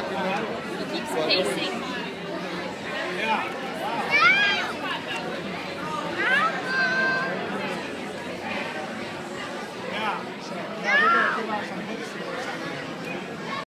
He keeps pacing. Yeah. Yeah. now we're going to give out some